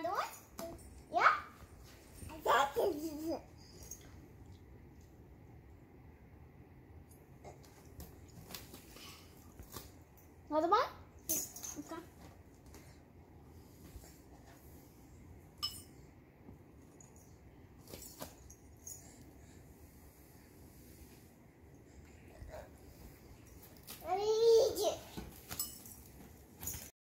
another one. Yeah? Another one?